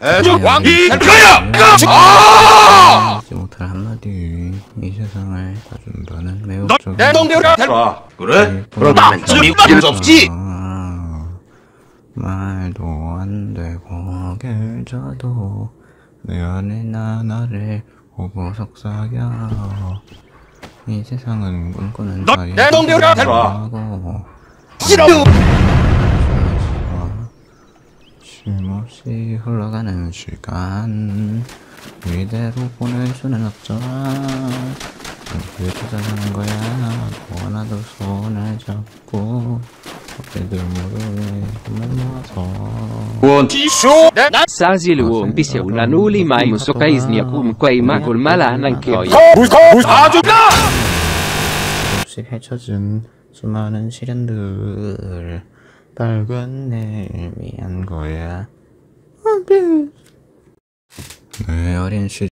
왕 이 거야! 하지 못할 한마디 이 세상을 봐준다는 매우 내 동료가. 그래? 그럼 빠질 수 없지. 아, 말도 안 되고 길져도 내 안에 나 나를 보고 속삭여 이 세상은 꿈꾸는 너 사이 내 동료가. 하고 싫어. 없이 흘러가는 시간. 이대로 보낼 수는 없잖아. 왜 찾아가는 거야. 원하도 손을 잡고 어깨들 무릎에 힘을 모아서. 원 티슈. 나 Sasilu umpisi ulanuli mai musokaiznia kumquay magul malanan kyoy. 아주 나. 없이 헤쳐진 수많은 시련들 밝은 내일 위한 거야 내 어린 시